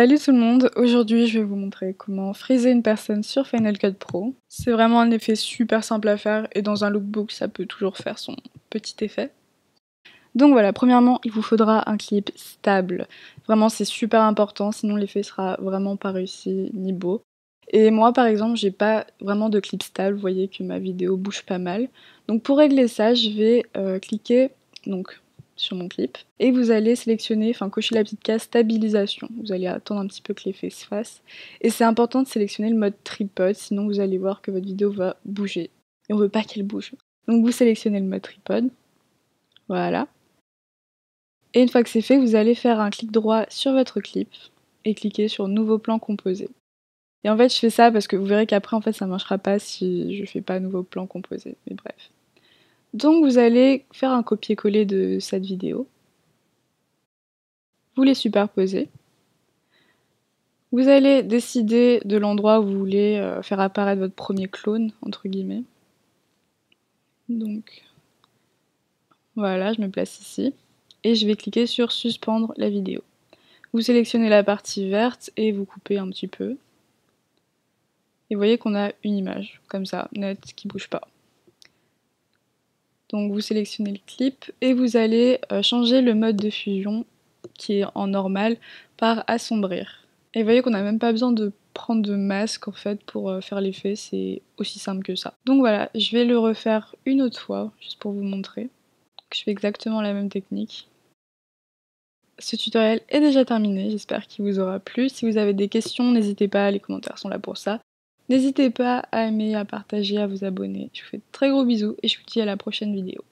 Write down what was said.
Salut tout le monde, aujourd'hui je vais vous montrer comment friser une personne sur Final Cut Pro. C'est vraiment un effet super simple à faire et dans un lookbook ça peut toujours faire son petit effet. Donc voilà, premièrement il vous faudra un clip stable. Vraiment c'est super important sinon l'effet sera vraiment pas réussi ni beau. Et moi par exemple j'ai pas vraiment de clip stable, vous voyez que ma vidéo bouge pas mal. Donc pour régler ça je vais euh, cliquer donc sur mon clip. Et vous allez sélectionner, enfin cocher la petite case stabilisation. Vous allez attendre un petit peu que l'effet se fasse. Et c'est important de sélectionner le mode tripod, sinon vous allez voir que votre vidéo va bouger. Et on veut pas qu'elle bouge. Donc vous sélectionnez le mode tripod. Voilà. Et une fois que c'est fait, vous allez faire un clic droit sur votre clip et cliquer sur nouveau plan composé. Et en fait, je fais ça parce que vous verrez qu'après, en fait, ça marchera pas si je fais pas nouveau plan composé. Mais bref. Donc vous allez faire un copier-coller de cette vidéo. Vous les superposez. Vous allez décider de l'endroit où vous voulez euh, faire apparaître votre premier clone, entre guillemets. Donc voilà, je me place ici. Et je vais cliquer sur suspendre la vidéo. Vous sélectionnez la partie verte et vous coupez un petit peu. Et vous voyez qu'on a une image, comme ça, nette, qui bouge pas. Donc vous sélectionnez le clip et vous allez euh, changer le mode de fusion qui est en normal par assombrir. Et vous voyez qu'on n'a même pas besoin de prendre de masque en fait pour euh, faire l'effet, c'est aussi simple que ça. Donc voilà, je vais le refaire une autre fois juste pour vous montrer. Je fais exactement la même technique. Ce tutoriel est déjà terminé, j'espère qu'il vous aura plu. Si vous avez des questions, n'hésitez pas, les commentaires sont là pour ça. N'hésitez pas à aimer, à partager, à vous abonner. Je vous fais de très gros bisous et je vous dis à la prochaine vidéo.